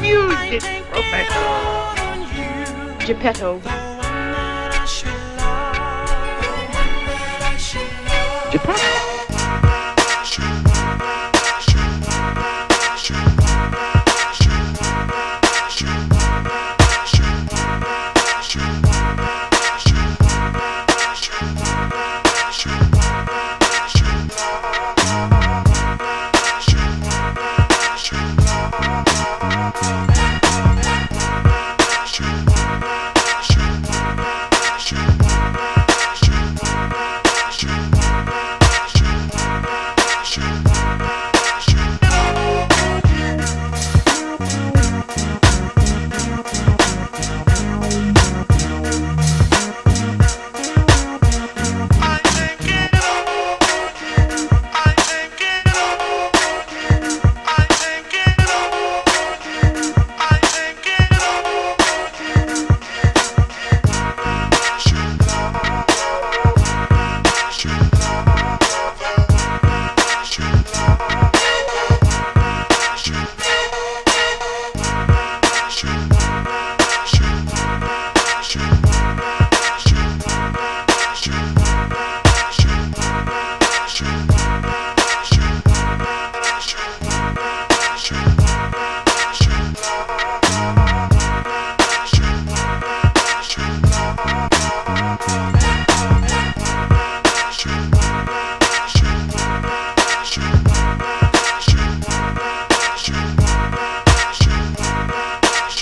Music. Geppetto.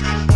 Shoot.